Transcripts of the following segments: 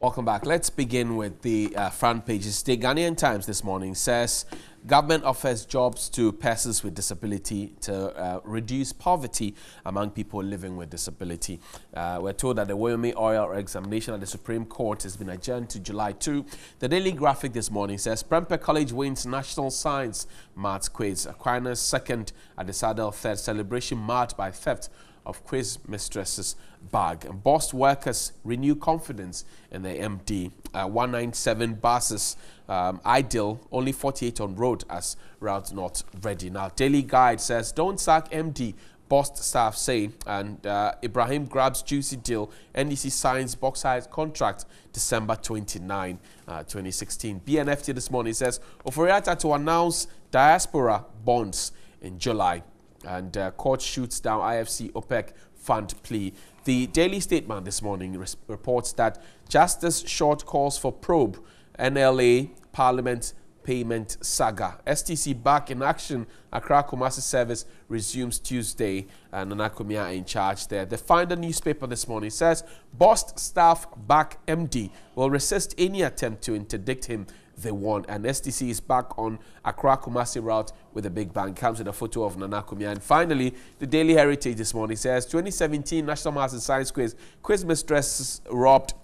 Welcome back. Let's begin with the uh, front pages. The Ghanaian Times this morning says government offers jobs to persons with disability to uh, reduce poverty among people living with disability. Uh, we're told that the Woyome oil examination at the Supreme Court has been adjourned to July 2. The Daily Graphic this morning says Prempeh College wins National Science Maths Quiz. Aquinas second at the SADL third celebration marked by theft of quiz mistress's bag. And BOST workers renew confidence in the MD. Uh, 197 buses um, ideal, only 48 on road as route not ready. Now, Daily Guide says don't sack MD. BOST staff say, and uh, Ibrahim grabs juicy deal. NDC signs box bauxite contract December 29, uh, 2016. BNFT this morning says Ofori-Atta to announce diaspora bonds in July and uh, court shoots down IFC OPEC fund plea. The Daily Statement this morning reports that Justice Short calls for probe NLA Parliament payment saga. STC back in action. Accra Kumasi service resumes Tuesday and Nana in charge there. The Finder newspaper this morning says Bost staff back MD will resist any attempt to interdict him they won. And STC is back on Accra Kumasi route with a big bang. Comes with a photo of Nana Akomea. And finally, the Daily Heritage this morning says 2017 National Maths and Science Quiz. Quiz mistress robbed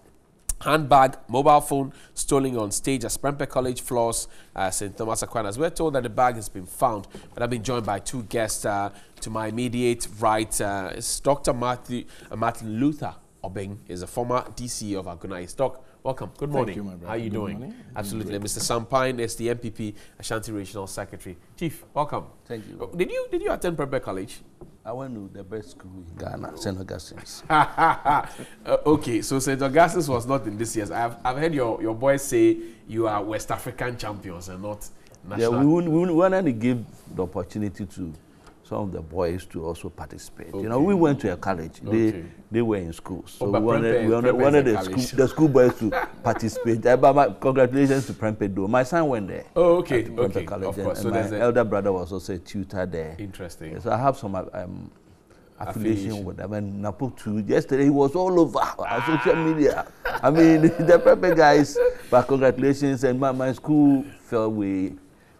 handbag, mobile phone stolen on stage at Prempeh College floors, uh, St. Thomas Aquinas. We're told that the bag has been found, but I've been joined by two guests uh, to my immediate right. Uh, it's Dr. Matthew, uh, Martin Luther Obeng is a former DC of Agona. Doc, Welcome. Good morning. You, How are you Good doing? Morning. Absolutely. Mr. Sam Pyne is the NPP Ashanti Regional Secretary. Chief, welcome. Thank you. Did you did you attend Prempeh College? I went to the best school in Ghana, St. Augustine's. uh, okay, so St. Augustine's was not in this year's. I've, I've heard your, your boys say you are West African champions and not national. Yeah, we, we wanted to give the opportunity to some of the boys to also participate. Okay. You know, we went to a college. Okay. They they were in school, so oh, we wanted, we wanted, wanted the, school, the school boys to participate. Uh, but my, congratulations to Prempeh though. My son went there. Oh, okay, okay. College, of course. And, so my elder brother was also a tutor there. Interesting. So I have some um, affiliation, affiliation, with them. And Napo too. Yesterday he was all over our social media. I mean, the Prempeh guys. But congratulations, and my, my school fell way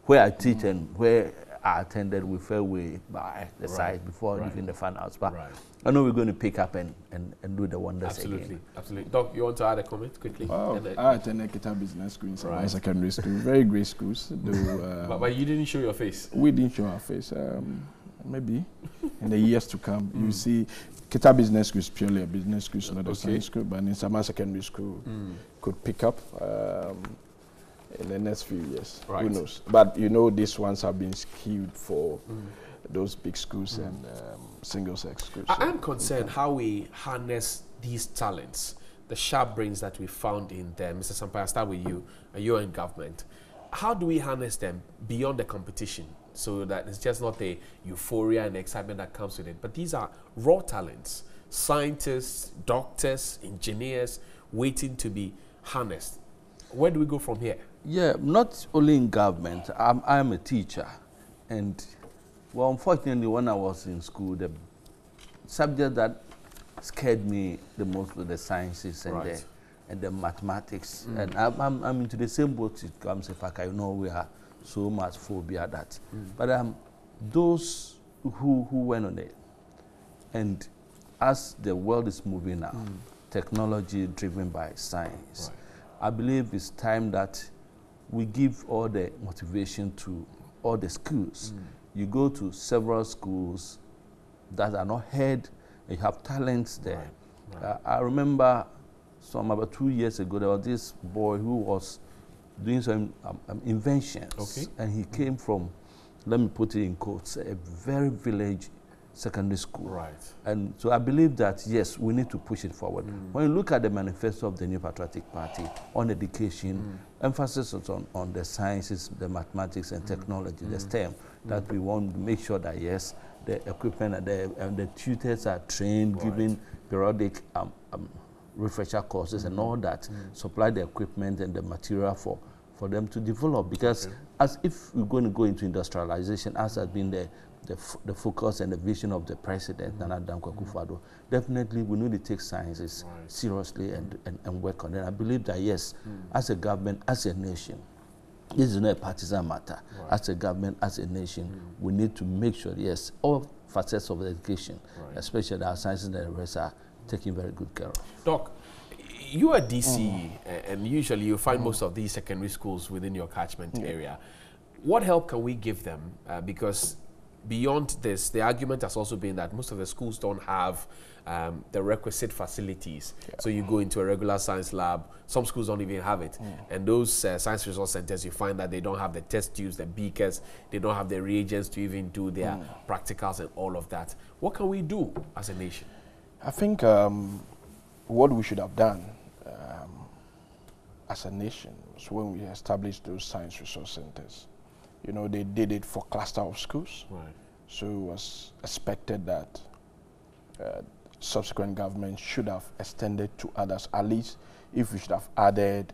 where I teach and where I attended, we fell way by the right. side before right. leaving the fan house. But right. I know we're going to pick up and, and, and do the wonders absolutely, again. Absolutely. Doc, you want to add a comment quickly? Oh, I attended Kita Business School in right. secondary school. Very great schools. Though, um, but, but you didn't show your face? We didn't show our face. Um, maybe in the years to come. Mm. You see, Kita Business School is purely a business school, it's not okay. a science school, but in Sama Secondary School mm. could pick up. Um, in the next few years. Right. Who knows? But you know, these ones have been skewed for mm. those big schools mm. and um, single sex schools. I am concerned how we harness these talents, the sharp brains that we found in them. Mr. Sam Pyne, I'll start with you. You're in government. How do we harness them beyond the competition so that it's just not the euphoria and excitement that comes with it, but these are raw talents, scientists, doctors, engineers waiting to be harnessed. Where do we go from here? Yeah, not only in government. I'm, I'm a teacher. And, well, unfortunately, when I was in school, the subject that scared me the most was the sciences and, right. the, and the mathematics. Mm. And I'm, I'm, I'm, into the same boat it comes if I know we are so much phobia that. Mm. But um, those who, who went on it, and as the world is moving now, mm. technology driven by science, right. I believe it's time that we give all the motivation to all the schools. Mm. You go to several schools that are not heard, you have talents there. Right. Right. Uh, I remember some about two years ago, there was this boy who was doing some um, um, inventions. Okay. And he mm. came from, let me put it in quotes, a very village secondary school. Right. And so I believe that, yes, we need to push it forward. Mm. When you look at the manifesto of the New Patriotic Party on education, mm. emphasis on, on the sciences, the mathematics and mm. technology, the mm. STEM, that we want to make sure that, yes, the equipment and the, and the tutors are trained, right. given periodic um, um, refresher courses and all that, supply the equipment and the material for for them to develop. Because okay. as if we're going to go into industrialization, as has been the the, the focus and the vision of the president, Nana Dankwa Akufo-Addo, definitely we need to take sciences right. seriously and, and, and, work on it. I believe that, yes, mm. as a government, as a nation, this is not a partisan matter. Right. As a government, as a nation, mm. we need to make sure, yes, all facets of education, right. especially our sciences and the rest, are taken very good care of. Doc, you are DC, mm. and usually you find mm. most of these secondary schools within your catchment yeah. area. What help can we give them? Uh, because beyond this, the argument has also been that most of the schools don't have um, the requisite facilities. Yeah. So you go into a regular science lab, some schools don't even have it. Mm. And those uh, science resource centers, you find that they don't have the test tubes, the beakers, they don't have the reagents to even do their mm. practicals and all of that. What can we do as a nation? I think um, what we should have done um, as a nation was when we established those science resource centers you know, they did it for cluster of schools. Right. So it was expected that uh, subsequent government should have extended to others. At least if we should have added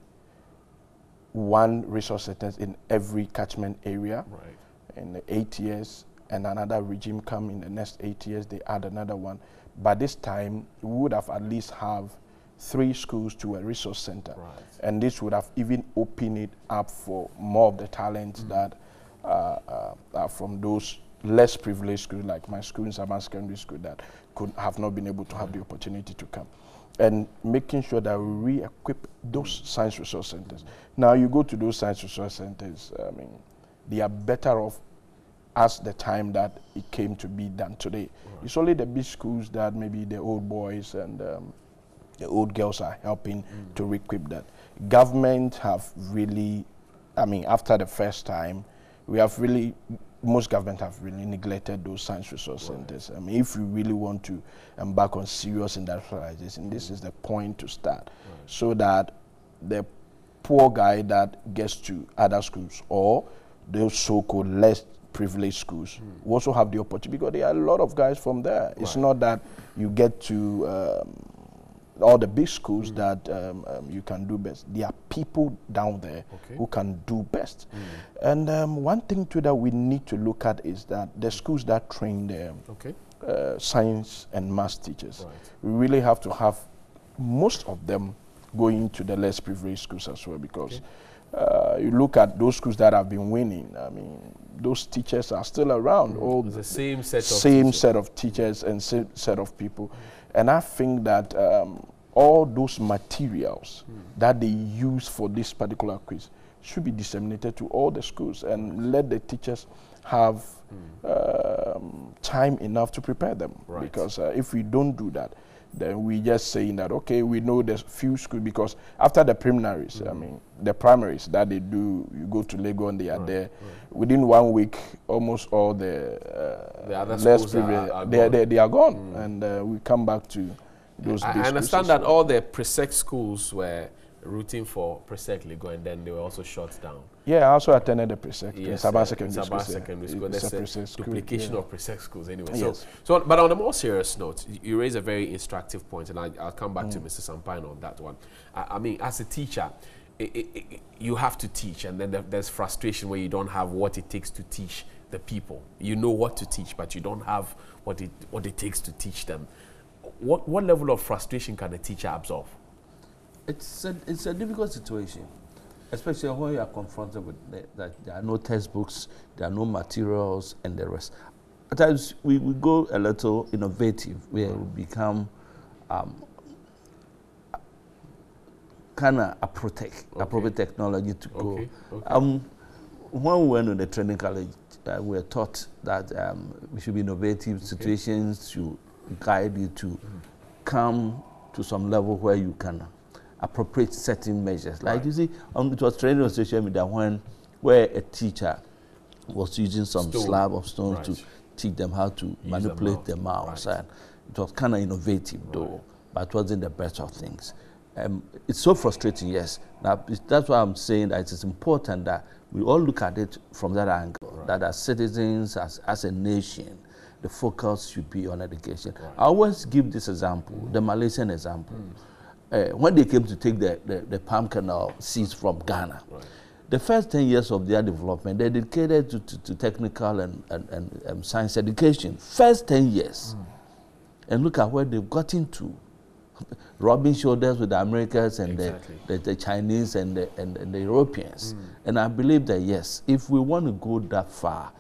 one resource center in every catchment area right. in the eight years and another regime come in the next eight years, they add another one. By this time, we would have at least have three schools to a resource center. Right. And this would have even opened it up for more of the talents mm. that uh, uh, from those less privileged schools like my school in Sabah Secondary School that could have not been able to have the opportunity to come. And making sure that we re-equip those science resource centers. Now you go to those science resource centers, I mean, they are better off as the time that it came to be done today. Right. It's only the big schools that maybe the old boys and um, the old girls are helping mm. to re-equip that. Government have really, I mean, after the first time, we have really, most governments have really neglected those science resource right. centers. I mean, if we really want to embark on serious industrialization, this is the point to start right. so that the poor guy that gets to other schools or those so-called less privileged schools mm. also have the opportunity because there are a lot of guys from there. Right. It's not that you get to um, all the big schools mm. that um, um, you can do best. There are people down there okay. who can do best. Mm. And um, one thing too that we need to look at is that the schools that train the okay. uh, science and math teachers, right. we really have to have most of them going to the less privileged schools as well because okay. Uh, you look at those schools that have been winning. I mean, those teachers are still around. Mm. All the same set same of set of teachers and same set of people. And I think that um, all those materials mm. that they use for this particular quiz should be disseminated to all the schools and let the teachers have mm. um, time enough to prepare them. Right. Because uh, if we don't do that, then we just saying that okay we know there's few schools because after the preliminaries mm. i mean the primaries that they do you go to lagos and they are right, there right. within one week almost all the, uh, the other schools are, are they, they, they, are gone mm. and uh, we come back to those I, I understand that all the pre-sec schools were rooting for Presec Legon and then they were also shut down. Yeah, I also attended the Presec yes, in Sabah Secondary Sabah School. Secondary School. There's a, a duplication yeah. of Presec schools anyway. So, yes. so, but on a more serious note, you raise a very instructive point, and I, will come back mm. to Mr. Sam Pyne on that one. I, I mean, as a teacher, it, it, it, you have to teach, and then there's frustration where you don't have what it takes to teach the people. You know what to teach, but you don't have what it what it takes to teach them. What what level of frustration can a teacher absorb? It's a, it's a difficult situation, especially when you are confronted with the, that there are no textbooks, there are no materials, and the rest. At times, we, we go a little innovative, where we become um, kind of appropriate, okay. appropriate technology to go. Okay. Um, when we went to the training college, uh, we were taught that um, we should be innovative situations to guide you to mm. come to some level where you can appropriate certain measures. Like right. you see, um, it was training on social media when where a teacher was using some Stone. slab of stones right. to teach them how to Use manipulate the mouse. Right. And it was kind of innovative though, but it wasn't the best of things. Um, it's so frustrating, yes. Now, that's why I'm saying that it is important that we all look at it from that angle, that as citizens, as, as a nation, the focus should be on education. I always give this example, mm. the Malaysian example. Mm uh, when they came to take the, the, the, palm kernel seeds from Ghana, right. the first 10 years of their development, they dedicated to, to, to technical and, and, and um, science education. First 10 years. Mm. And look at where they've gotten to. Rubbing shoulders with the Americans and exactly. the, the, the, Chinese and the, and, and the Europeans. Mm. And I believe that, yes, if we want to go that far,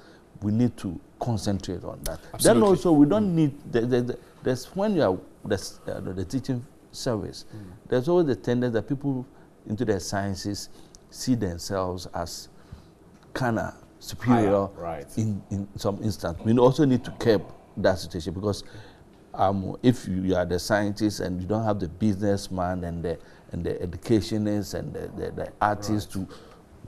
we need to concentrate on that. Absolutely. Then also, we don't mm. need, the, the, there's when you are the, uh, the teaching service, mm. there's always the tendency that people into the sciences see themselves as kind of superior right. in, in some instance. We also need to curb that situation because um, if you are the scientist and you don't have the businessman and the, and the educationists and the, the, the artists right. to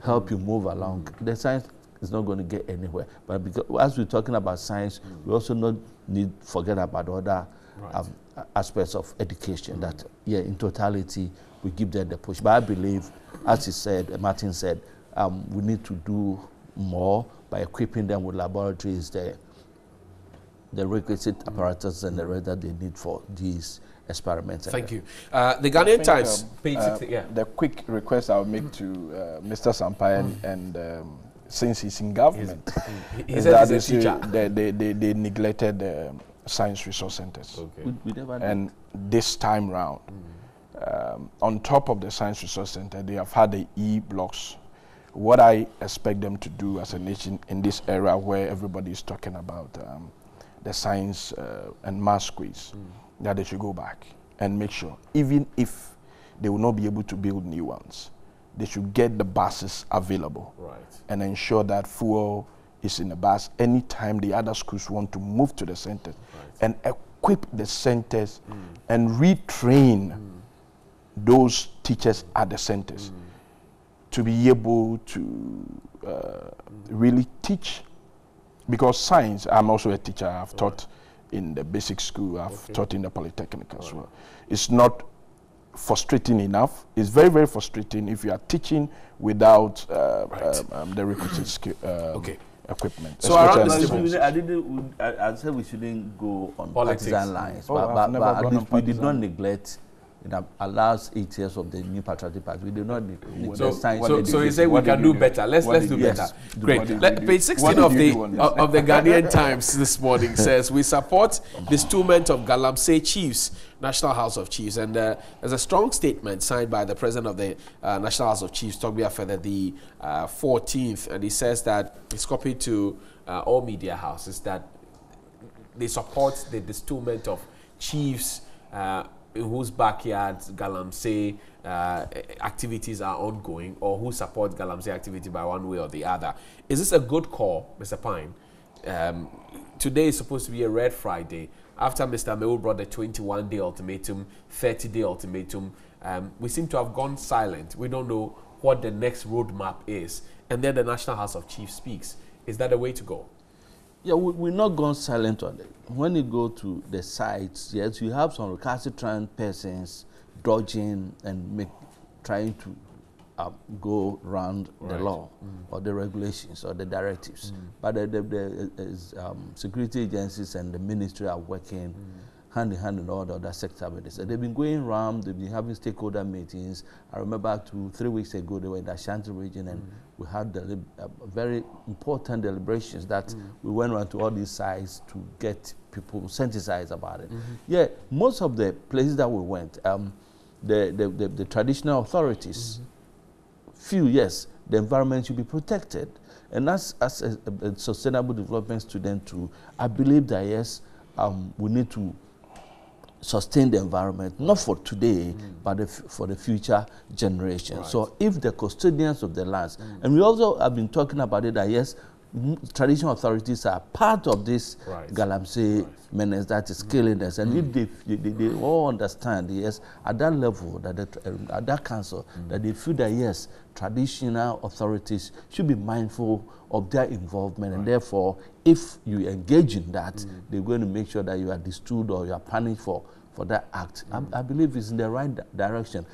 help you move along, mm. the science is not going to get anywhere. But because, as we're talking about science, mm. we also not need forget about other right. um, aspects of education mm. that, yeah, in totality, we give them the push. But I believe, as he said, Martin said, um, we need to do more by equipping them with laboratories, the, the requisite apparatus and the rest that they need for these experiments. Thank you. Uh, the Ghanaian Times, um, uh, yeah. The quick request I'll make to uh, Mr. Sam Pyne mm. and um, since he's in government, he's, he is that teacher. They, they, they, they neglected the science resource centers. Okay. We, we and this time round, mm um, on top of the Science Resource Center, they have had the e-blocks. What I expect them to do as a nation in this era where everybody is talking about um, the science uh, and mass quiz, mm. that they should go back and make sure, even if they will not be able to build new ones, they should get the buses available right. and ensure that fuel is in the bus anytime the other schools want to move to the centers right. And equip the centers mm. and retrain mm those teachers at the centers mm. to be able to uh, really teach. Because science, I'm also a teacher, I've right. taught in the basic school, I've okay. taught in the polytechnic as right. well. It's not frustrating enough. It's very, very frustrating if you are teaching without uh, right. um, um, the requisite skill. Um, okay equipment. So around this, I didn't. I, I, said we shouldn't go on Politics. partisan lines, oh, but, but, but at least we did not neglect it allows eight years of the new patriotic party. We do not need, need so. So, so you say we can do, do better. Let's let's do, do better. Yes. Great. Let, page 16 of the of, of the Ghanaian Times this morning says we support the stillment of Galamsey Chiefs, National House of Chiefs, and uh, there's a strong statement signed by the president of the uh, National House of Chiefs, Togbi Afede, the uh, 14th, and he says that it's copied to uh, all media houses that they support the, stillment of chiefs. Uh, in whose backyards Galamsey uh, activities are ongoing or who support Galamsey activity by one way or the other. Is this a good call, Mr. Pyne? Um, today is supposed to be a red Friday. After Mr. Amewu brought the 21 day ultimatum, 30 day ultimatum, um, we seem to have gone silent. We don't know what the next roadmap is. And then the National House of Chiefs speaks. Is that the way to go? Yeah, we, are not gone silent on it. When you go to the sites, yes, you have some recalcitrant persons dodging and make, trying to uh, go around right. the law mm. or the regulations or the directives. Mm. But the, the, the um, security agencies and the ministry are working mm hand in hand in all the other sector ministers. They've been going around, they've been having stakeholder meetings. I remember two, three weeks ago, they were in the Ashanti region and mm. we had uh, very important deliberations that mm. we went around to all these sites to get people sensitized about it. Mm -hmm. Yeah, most of the places that we went, um, the, the, the, the, traditional authorities, -hmm. few, yes, the environment should be protected. And as, as a, a sustainable development student too, I believe that yes, um, we need to sustain the environment, not for today, mm. but the for the future generation. Right. So if the custodians of the lands, and we also have been talking about it that yes, traditional authorities are part of this right. Galamsey right. menace that is mm. killing us. And if mm. they, they, they, all understand, yes, at that level, that the, uh, at that council, mm. that they feel that, yes, traditional authorities should be mindful of their involvement. Right. And therefore, if you engage in that, mm. they're going to make sure that you are destroyed or you are punished for, for that act. I, I, believe it's in the right direction.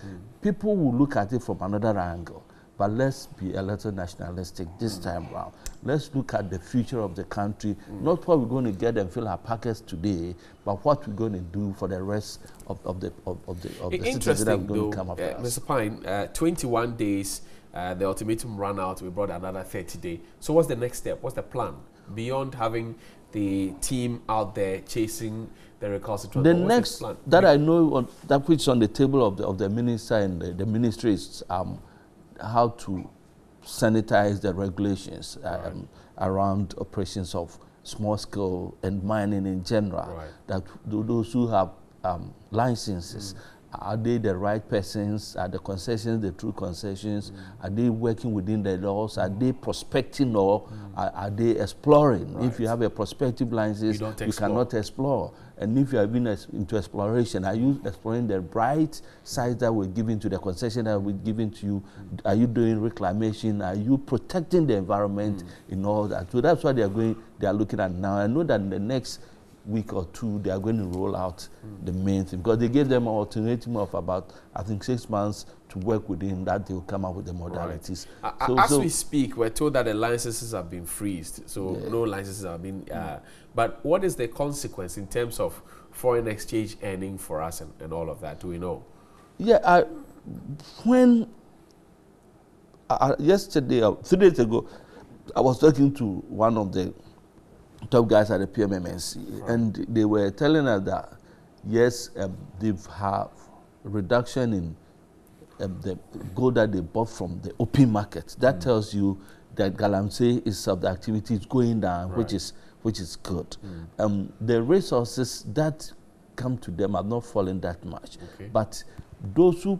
People will look at it from another angle. But let's be a little nationalistic this mm. time around. Let's look at the future of the country, mm. not what we're going to get and fill our pockets today, but what we're going to do for the rest of, of the of, of the of the citizens that are going to come after uh, Mr. Pyne, uh, 21 days uh, the ultimatum ran out. We brought another 30 day. So what's the next step? What's the plan beyond having the team out there chasing the recalcitrant? The next that I know on, that which on the table of the of the minister and the, the ministry is um, how to sanitize the regulations right. um, around operations of small scale and mining in general. Right. That those who have um, licenses. Mm are they the right persons? Are the concessions the true concessions? Mm. Are they working within the laws? Are they prospecting or mm. are, are, they exploring? Right. If you have a prospective license, you, you cannot explore. And if you have been into exploration, are you exploring the bright sides that were given to the concession that were given to you? Mm. Are you doing reclamation? Are you protecting the environment mm. in all that? So that's what they are going. They are looking at now. I know that in the next week or two, they are going to roll out mm. the main thing because they gave them an ultimatum of about, I think, six months to work within that they will come up with the modalities. Right. So, As so we speak, we're told that the licenses have been freezed, so yeah. no licenses have been. Uh, mm. But what is the consequence in terms of foreign exchange earning for us and, and all of that? Do we know? Yeah, I, when uh, yesterday, three days ago, I was talking to one of the top guys at the PMMC, right. and they were telling us that yes, um, they've have reduction in um, the gold that they bought from the open market. That mm. tells you that Galamsey is of the activity is going down, right. which is which is good. Mm. Um, the resources that come to them are not falling that much, okay. but those who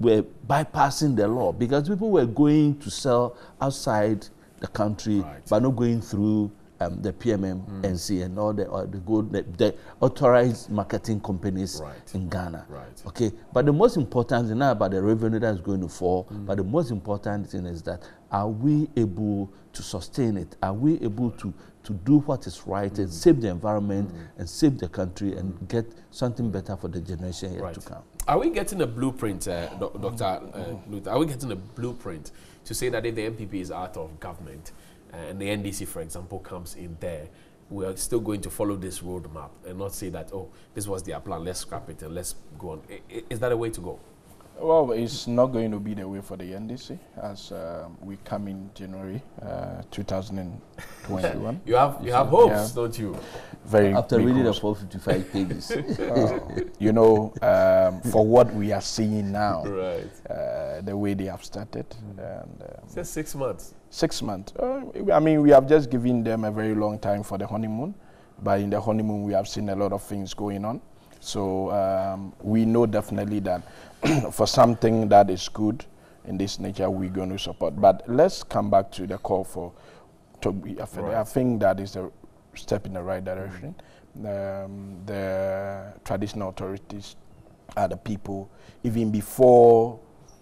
were bypassing the law because people were going to sell outside the country right. but not going through um, the PMM, mm. And all the, uh, the good, the, the, authorized marketing companies right. in Ghana. Right. Okay, but the most important thing not about the revenue that is going to fall, mm. but the most important thing is that are we able to sustain it? Are we able to to do what is right mm. and save the environment mm. and save the country and mm. get something better for the generation yet right. to come? Are we getting a blueprint, uh, Dr. Uh, Luther? Are we getting a blueprint to say that if the NPP is out of government? Uh, and the NDC, for example, comes in there, we are still going to follow this roadmap and not say that, oh, this was their plan, let's scrap it and let's go on. I, is that a way to go? Well, it's not going to be the way for the NDC as uh, we come in January uh, 2021. you have you have hopes, yeah. don't you? Very after reading the 455 pages. uh, you know, um, for what we are seeing now, right? Uh, the way they have started, mm. and um, just six months. Six months. Uh, I mean, we have just given them a very long time for the honeymoon, but in the honeymoon we have seen a lot of things going on. So um, we know definitely that for something that is good in this nature, we're going to support. But let's come back to the call for right. I think that is a step in the right direction. Um, the traditional authorities are the people, even before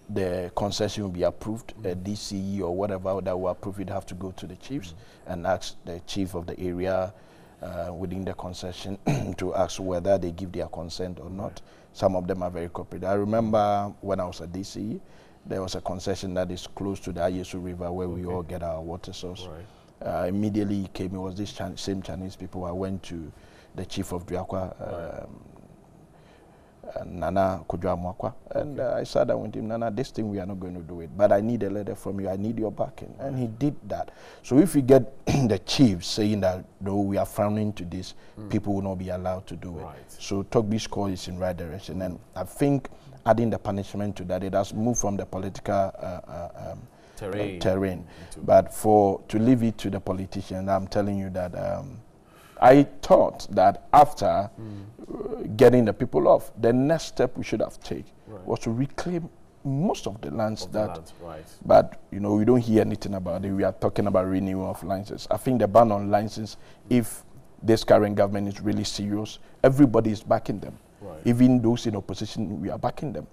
the concession will be approved, mm. a DCE or whatever that will approve it, have to go to the chiefs mm. and ask the chief of the area uh, within the concession to ask whether they give their consent or not. Right. Some of them are very cooperative. I remember when I was at DCE, there was a concession that is close to the Ayensu River where okay. we all get our water source. Right. Uh, immediately came, it was this same Chinese people. I went to the chief of Duakwa, right. um, uh, Nana Kujwa And uh, I sat down with him, Nana, this thing we are not going to do it, but I need a letter from you. I need your backing. And he did that. So if we get the chiefs saying that, no, we are frowning to this, mm. people will not be allowed to do right. it. So Togbi's call is in right direction. And I think adding the punishment to that, it has moved from the political uh, uh um, terrain. terrain. But for to leave it to the politicians, I'm telling you that um, I thought that after mm. getting the people off, the next step we should have taken right. was to reclaim most of the lands of that. The lands, right. But you know, we don't hear anything about it. We are talking about renewal of licenses. I think the ban on licenses, if this current government is really serious, everybody is backing them. Right. Even those in opposition, we are backing them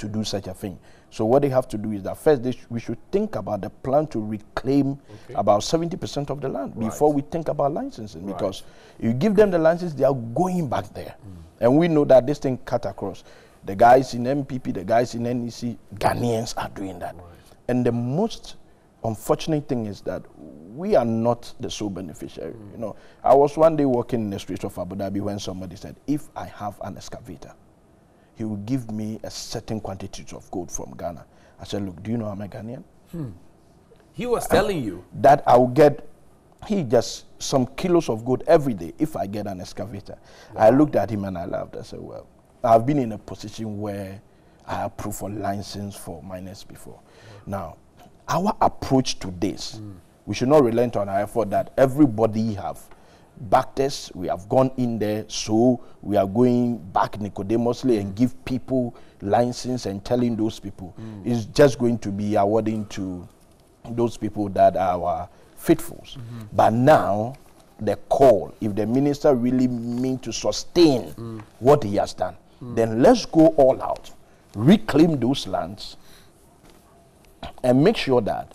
to do such a thing. So what they have to do is that first sh we should think about the plan to reclaim okay. about 70% of the land right. before we think about licensing. Right. Because if you give them the license, they are going back there. Mm. And we know that this thing cut across. The guys in NPP, the guys in NDC, Ghanaians are doing that. Right. And the most unfortunate thing is that we are not the sole beneficiary. Mm. You know, I was one day walking in the streets of Abu Dhabi when somebody said, if I have an excavator, he will give me a certain quantity of gold from Ghana. I said, look, do you know I'm a Ghanaian? Hmm. He was telling you. That I will get he just some kilos of gold every day if I get an excavator. I looked at him and I laughed. I said, well, I've been in a position where I proof for license for miners before. Now, our approach to this, hmm. we should not relent on our effort that everybody have us. We have gone in there, so we are going back Nicodemously and give people license and telling those people. Mm. It's just going to be awarding to those people that are our faithfuls. Mm-hmm. But now, the call, if the minister really mean to sustain mm. what he has done, mm. then let's go all out, reclaim those lands, and make sure that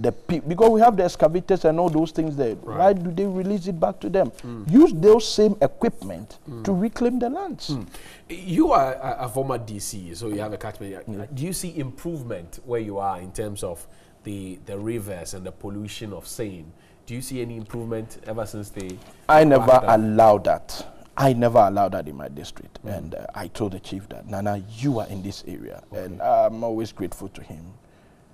the pe- because we have the excavators and all those things there. Why do they release it back to them? Hmm. Use those same equipment hmm. to reclaim the lands. Hmm. You are a, a former DC, so you have a catchment. Do you see improvement where you are in terms of the the rivers and the pollution of Seine? Do you see any improvement ever since they? I never allowed that. I never allowed that in my district. And uh, I told the chief that, Nana, you are in this area. And I'm always grateful to him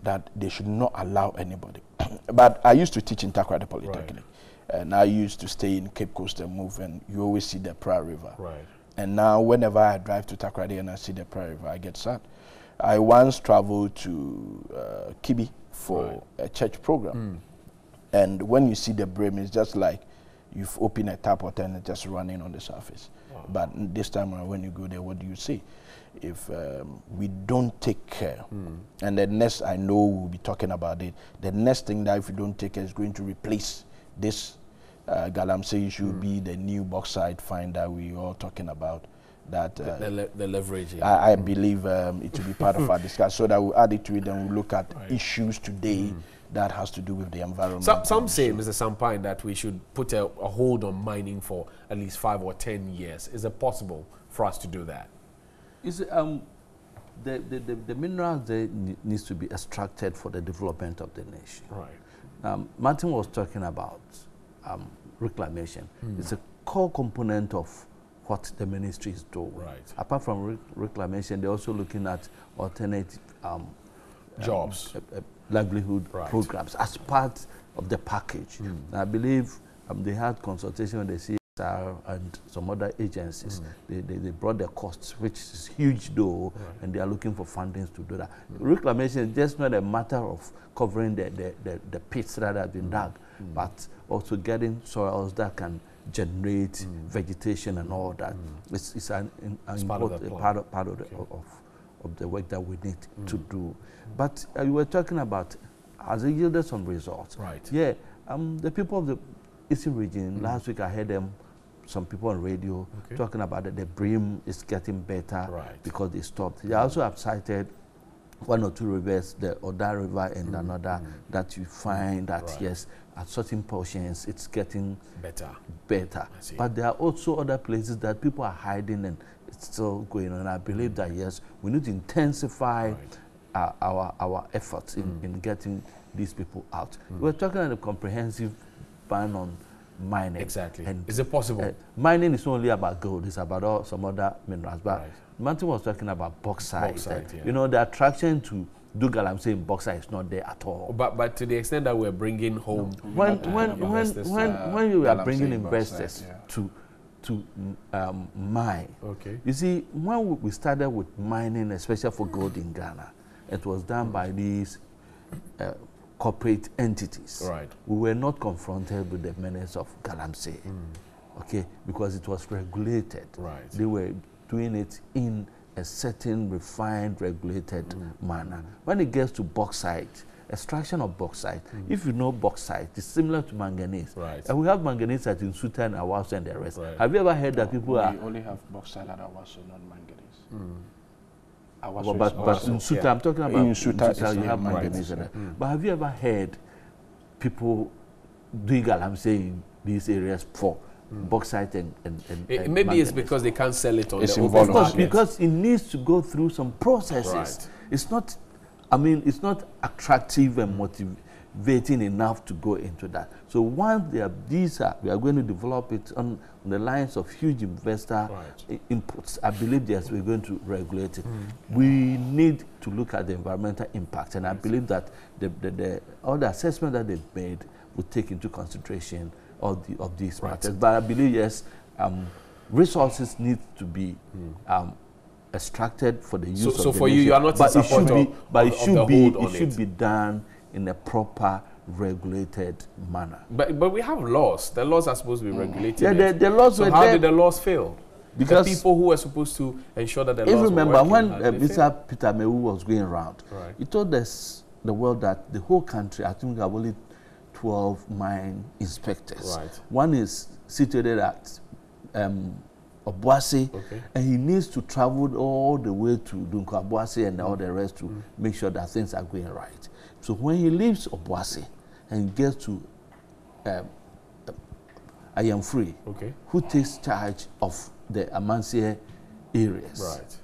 that they should not allow anybody. but I used to teach in Takoradi Polytechnic. And I used to stay in Cape Coast and move, and you always see the Pra River. Right. And now, whenever I drive to Takoradi and I see the Pra River, I get sad. I once traveled to uh, Kibi for a church program. And when you see the Birim, it's just like you've opened a tap or water and it's just running on the surface. But this time around, when you go there, what do you see? If um, we don't take care, and the next I know we'll be talking about it. The next thing that if we don't take care is going to replace this uh, galamsey should be the new bauxite find that we all talking about. That uh, The, le- the leveraging. I, I believe um, it will be part of our discussion so that we'll add it to it and we'll look at issues today that has to do with the environment. some, some say, Mr. Sam Pyne, that we should put a, a hold on mining for at least five or ten years. Is it possible for us to do that? You see, um, the, the, the, the minerals there needs to be extracted for the development of the nation. Right. Um, Martin was talking about um, reclamation. Hmm. It's a core component of what the ministry is doing. Right. Apart from rec- reclamation, they're also looking at alternative um, Jobs. uh, uh, livelihood Right. programs as part of the package. And I believe um, they had consultation with the and some other agencies. Hmm. They, they, they brought their costs, which is huge though, and they are looking for fundings to do that. Reclamation is just not a matter of covering the, the, the, the pits that have been mm. dug, mm. but also getting soils that can generate mm. vegetation and all that. It's, it's an, an It's part of important part of, part of, the, of, of the work that we need to do. But uh, you were talking about has it yielded some results? Right. Yeah. Um, the people of the Eastern region, last week I heard them, some people on radio Okay. talking about that the Birim is getting better Right. because they stopped. They also have cited one or two rivers, the Oda River and mm-hmm. another, mm-hmm. that you find that, Right. yes, at certain portions it's getting Better. better. But there are also other places that people are hiding and it's still going on. I believe mm-hmm. that yes, we need to intensify Right. Mm. our, our, efforts in, mm. in getting these people out. Mm. We're talking about a comprehensive ban on mining. Exactly. And Is it possible? uh, mining is not only about gold, it's about all, some other minerals. But Right. Martin was talking about bauxite. Bauxite, yeah. You know, the attraction to do galamsey in bauxite is not there at all. but but to the extent that we're bringing home when when uh, when when, uh, when you are bringing investors yeah. to to um, mine, Okay. you see, when we- we started with mining, especially for gold in Ghana, it was done by these uh, corporate entities. Right. We were not confronted with the menace of galamsey, hmm. okay, because it was regulated. Right. They were doing it in a certain refined, regulated hmm. manner. When it gets to bauxite, extraction of bauxite, hmm. if you know bauxite, it's similar to manganese. Right. And we have manganese at Nsuta and Awaso and the rest. Right. Have you ever heard that people we are only have bauxite at Awaso, not manganese. Hmm. Awaso But, but, but in Suta, yeah. I'm talking about In in Suta Suta, you have manganese, manganese. in yeah. it. But have you ever heard people doing galamsey in these areas for bauxite and, and, and, It- and maybe it's because they can't sell it on It's the open involved. Of course, market. because it needs to go through some processes. Right. It's not, I mean, it's not attractive and motiv- vetting enough to go into that. So once they are, these are, we are going to develop it on, on the lines of huge investor Right. inputs. I believe yes, we're going to regulate it. We need to look at the environmental impact, and I believe that the, the, the all the assessment that they've made will take into consideration all the of these Right. matters. But I believe yes, um, resources need to be. Um, extracted for the use So- of so the for you, you are not in but it should be, of- but of- it should be it should it. be done in a proper regulated manner. But but we have laws. The laws are supposed to be regulated. Yeah, the, the laws so were how there. did the laws fail? Because- the people who were supposed to ensure that the If laws you were remember working, when how uh, did they fail? Mr. Peter Amewu was going around, Right. he told us the world that the whole country, I think, have only 12 mine inspectors. Right. One is situated at um, Obuasi, Okay. and he needs to travel all the way to Dunkwa Obuasi and all the rest to make sure that things are going right. So when he leaves Obuasi and gets to um, I am free, Okay. who takes charge of the Amansie areas. Right.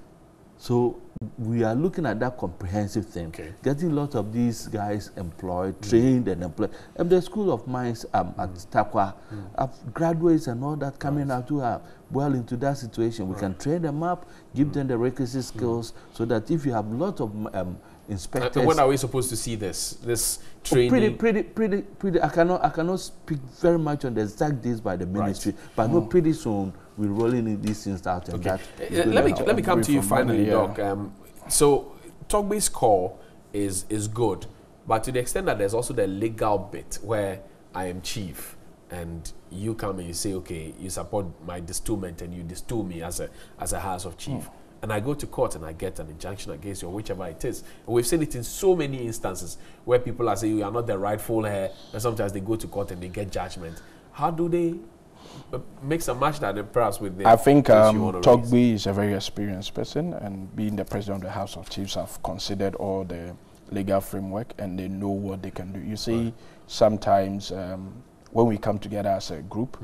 So we are looking at that comprehensive thing, Okay. getting lots of these guys employed, trained and employed. And the School of Mines um, at Tarkwa have graduates and all that coming out who are well into that situation. We can train them up, give them the requisite skills, so that if you have lots of um, inspectors, and when are we supposed to see this? This Oh, training. Pretty, pretty, pretty, pretty. I cannot, I cannot speak very much on the exact days by the ministry, but I know pretty soon we're rolling in these things out and that. Uh, let me let me come to you finally, yeah. Doc. Um, so Togbe's call is is good, but to the extent that there's also the legal bit where I am chief and you come and you say, okay, you support my destoolment and you destool me as a as a house of chief. Hmm. And I go to court and I get an injunction against you or whichever it is. And we've seen it in so many instances where people are saying you are not the rightful heir, and sometimes they go to court and they get judgment. How do they uh, mix and match that uh, perhaps with the I think um, you wanna raise? Togbe is a very experienced person, and being the president of the House of Chiefs, have considered all the legal framework, and they know what they can do. You see, sometimes um, when we come together as a group,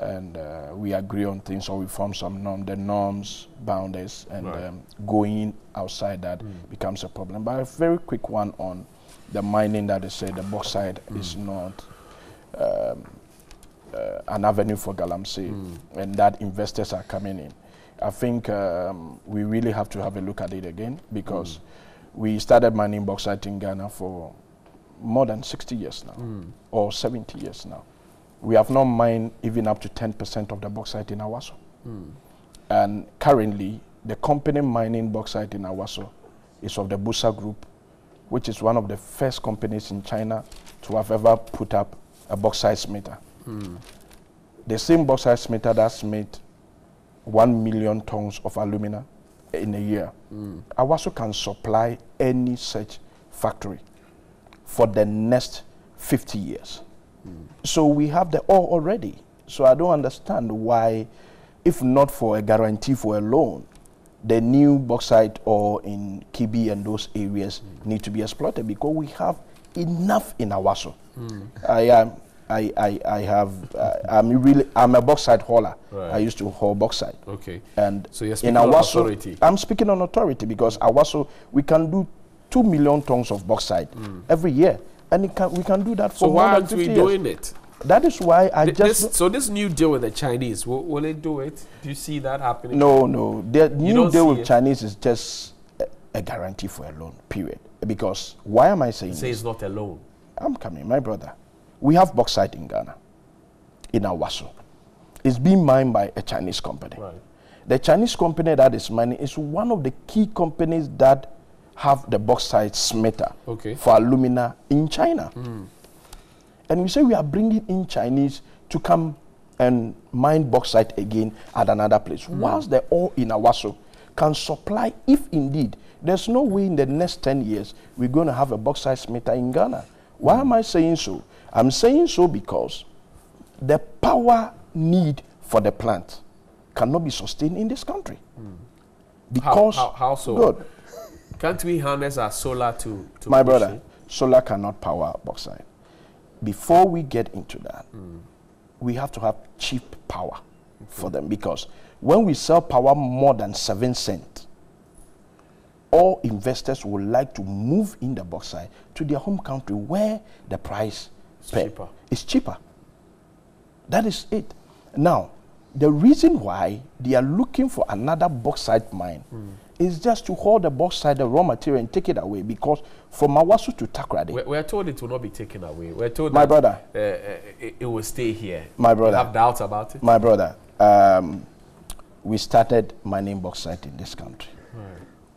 and uh, we agree on things, or we form some norm, the norms, boundaries, and Right. um, going outside that becomes a problem. But a very quick one on the mining that they say the bauxite is not um, uh, an avenue for Galamsey and that investors are coming in. I think um, we really have to have a look at it again because we started mining bauxite in Ghana for more than 60 years now or 70 years now. We have not mined even up to 10% of the bauxite in Awaso. And currently, the company mining bauxite in Awaso is of the Bosai Group, which is one of the first companies in China to have ever put up a bauxite smelter. The same bauxite smelter that's made 1 million tons of alumina in a year. Awaso can supply any such factory for the next 50 years. So we have the ore already. So I don't understand why, if not for a guarantee for a loan, the new bauxite ore in Kibi and those areas need to be exploited because we have enough in Awaso. I am. I, I, I have uh, I'm really I'm a bauxite hauler. Right. I used to haul bauxite. Okay. And So you're in speaking on Awaso, authority. I'm speaking on authority because Awaso we can do two million tons of bauxite every year, and it can, we can do that for. So more why than aren't 50 we years. doing it? That is why I Th- just this, so this new deal with the Chinese, will, will it do it? Do you see that happening? no no. The new deal with it? Chinese is just a, a guarantee for a loan. Period. Because why am I saying Say it's not alone. I'm coming, my brother. We have bauxite in Ghana, in Awaso. It's being mined by a Chinese company. Right. The Chinese company that is mining is one of the key companies that have the bauxite smelter Okay. for alumina in China. Hmm. And we say we are bringing in Chinese to come and mine bauxite again at another place. Hmm. Whilst the ore in Awaso can supply, if indeed, there's no way in the next 10 years we're going to have a bauxite smelter in Ghana. Why am I saying so? I'm saying so because the power need for the plant cannot be sustained in this country. Hmm. Because how- how so? Good. Can't we harness our solar to, to My brother, it? solar cannot power bauxite. Before we get into that, hmm. we have to have cheap power for them because when we sell power more than seven cents, all investors would like to move in the bauxite to their home country where the price It's cheaper. is cheaper. That is it. Now, the reason why they are looking for another bauxite mine hmm. Is just to hold the bauxite, the raw material, and take it away because from Awaso to Takoradi, We're, we're told it will not be taken away. We're told My brother. uh, uh, it, it will stay here. My brother, You have doubts about it? my brother, um, we started mining bauxite in this country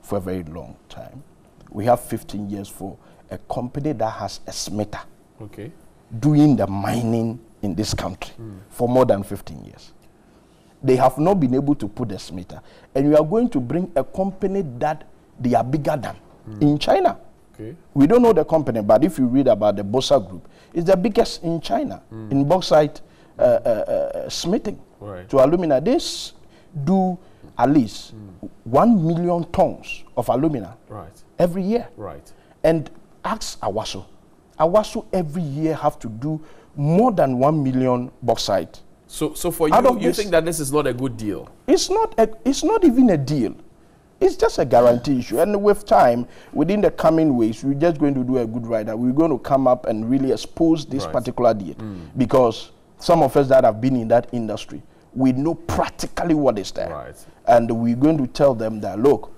for a very long time. We have 15 years for a company that has a smelter Okay. doing the mining in this country for more than 15 years. They have not been able to put the smelter. And we are going to bring a company that they are bigger than in China. Okay. We don't know the company, but if you read about the Bosai Group, it's the biggest in China in bauxite uh, uh, uh, smelting Right. to alumina. They do at least one million tons of alumina Right. every year. Right. And ask Awaso. Awaso every year have to do more than one million bauxite. So, so for you, you this- think that this is not a good deal? It's not, a, it's not even a deal. It's just a guarantee issue. And with time, within the coming weeks, we're just going to do a good ride. and We're going to come up and really expose this Right. particular deal. Hmm. Because some of us that have been in that industry, we know practically what is there. Right. And we're going to tell them that, look,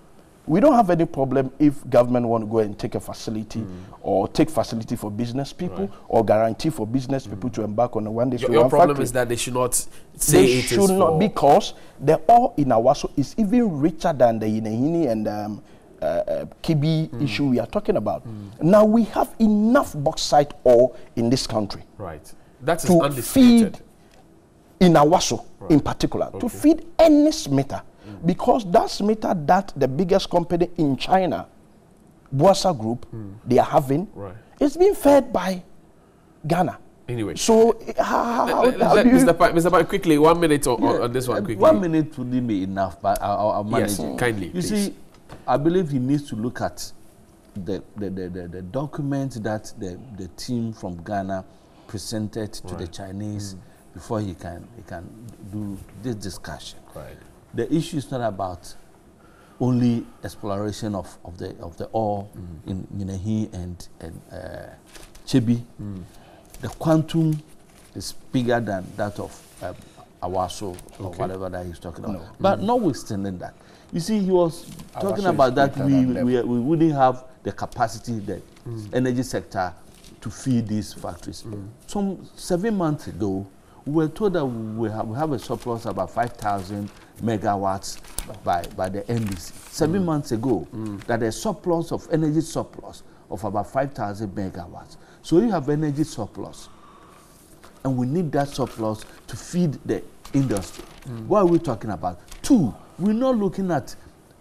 we don't have any problem if government want to go and take a facility or take facility for business people Right. or guarantee for business people to embark on a one day Your, your problem is that they should not say they it is should not because the ore in Awaso is even richer than the Nyinahin and um, uh, uh, Kibi Hmm. issue we are talking about. Now we have enough bauxite ore in this country Right. That is to undisputed. feed in Awaso in particular to feed any smelter because that's smelter that the biggest company in China, Bosai Group, hmm. they are having, Right. it's being fed by Ghana. Anyway. So eh, how, how, how, Let- how let- do Mr. Pyne, Mr. Pyne, quickly, one minute on, on- Yeah, on this one, quickly. One minute wouldn't be enough, but I'll, I'll manage Yes, it. kindly, You please. see, I believe he needs to look at the the, the, the, the document that the, the team from Ghana presented to the Right. Chinese hmm. before he can he can do this discussion. Right. The issue is not about only exploration of, of the of the ore in Guinea and and uh, Kyebi. The quantum is bigger than that of um, Awaso or whatever that he's talking about. No. But notwithstanding that, you see, he was talking Awaso about that we, we we wouldn't have the capacity, the energy sector, to feed these factories. Some seven months ago, we were told that we have, we have a surplus of about 5,000 megawatts by, by the NDC. Seven mm. months ago, mm. that a surplus of energy surplus of about 5,000 megawatts. So you have energy surplus, and we need that surplus to feed the industry. Mm. What are we talking about? Two, we're not looking at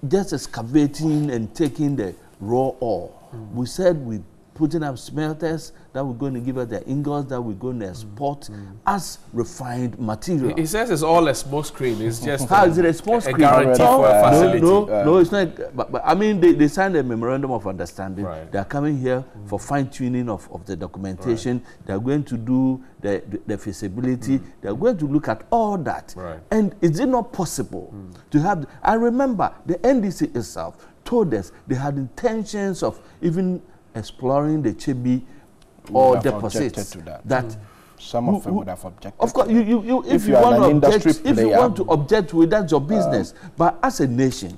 just excavating and taking the raw ore. We said we putting up smelters that we're going to give us the ingots that we're going to export mm-hmm. as refined material. He, he says it's all a smoke screen. It's just How a, is it a small a screen? guarantee No, for a no, facility. No, no, Uh, no, it's not. But, but I mean, they, they signed a memorandum of understanding. Right. They are coming here mm. for fine tuning of, of the documentation. They are going to do the, the, the feasibility. Mm. They are going to look at all that. Right. And is it not possible mm. to have? I remember the NDC itself told us they had intentions of even exploring the Kyebi We or deposits. that. that hmm. Some of them would have objected. of course, you, you, you, if, If you you want an to object, if you want to object with that's your uh, business. but as a nation,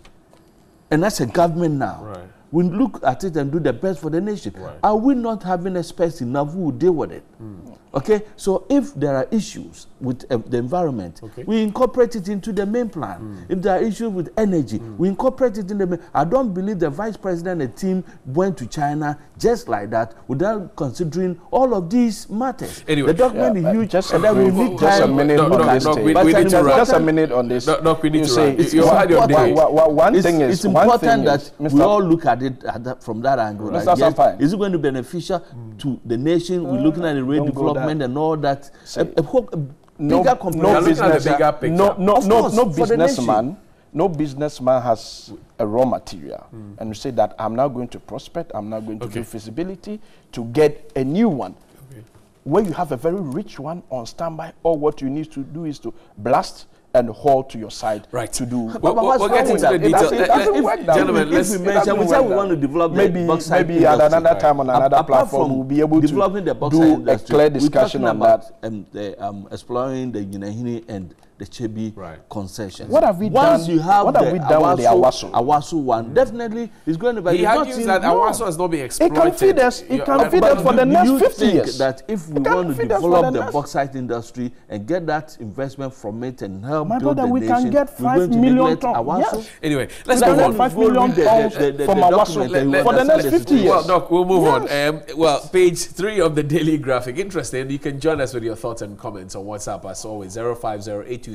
and as a government now, Right. we look at it and do the best for the nation. Right. Are we not having experts enough who will deal with it? Hmm. Okay, so if there are issues with uh, the environment, Okay. we incorporate it into the main plan. Mm. If there are issues with energy, mm. we incorporate it in the main. I don't believe the vice president and the team went to China just like that without considering all of these matters. Anyway, the document Yeah, is huge, just and then we need just a time. minute No, on no, this no, we- we need just, to wrap. just a minute on this. We need You to say it's You- you had your important- day. wa- wa- One thing is it's important that we all look at it at that, from that angle. Mr. Is it going to be beneficial mm. To the nation? We're oh, looking at the rate development and all that. Say, A, a, whole- a no, bigger no comprehensive- You're looking at the business, bigger picture. no, no, Of no, course, no for businessman, no businessman has a raw material hmm. and you say that I'm now going to prospect, I'm now going to Okay. do feasibility to get a new one. Okay. Where you have a very rich one on standby, all what you need to do is to blast and haul to your side Right. to do. We'll- But we'll- we'll wrong get into the that? It detail. doesn't- it work if- that gentlemen, let's- we mention, we said work we want to that develop the maybe bauxite maybe at another Right. time on another apart platform we'll be able to developing the bauxite do a clear discussion on that. about, Um, um, exploring the Nyinahin and the Kyebi Right. concessions. What have we Once done- you have what the have we done with the Awaso? Awaso one, definitely it's going to be. He argues that no. Awaso has not been exploited. It can feed us. It You- can feed us for do- the do next you 50 think years. that if we want to feed us for develop the the bauxite industry and get that investment from it and help My build brother, the we nation, can get we're going to million neglect tons. Awaso? Yes. Anyway, let's We move on. five Go read million the- tons the- the- from the Awaso document and you for the next 50 years. Well, Doc, we'll move on. Um, well, page three of the Daily Graphic. Interesting. You can join us with your thoughts and comments on WhatsApp as always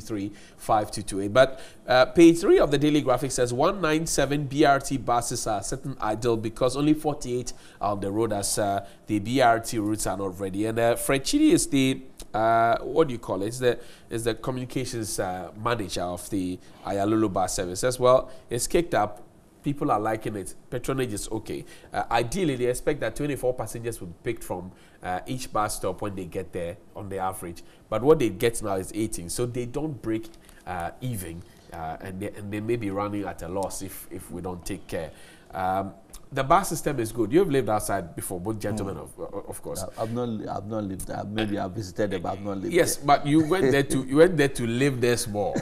050-823-5228. But uh, page three of the Daily Graphic says 197 BRT buses are sitting idle because only 48 are on the road as uh, the BRT routes are not ready. And uh, Fred Chidi is the uh, what do you call it? It's the is the communications uh, manager of the Aayalolo bus service as well. It's kicked up people are liking it. Patronage is okay. Uh, ideally, they expect that 24 passengers will be picked from uh, each bus stop when they get there on the average. But what they get now is 18, so they don't break uh, even, uh, and, they, and they may be running at a loss if, if we don't take care. Um, the bus system is good. You've lived outside before, both gentlemen, of, of course. I've not, I've not lived there. Maybe I've visited it, but I've not lived Yes, but you went there to you went there to live there small.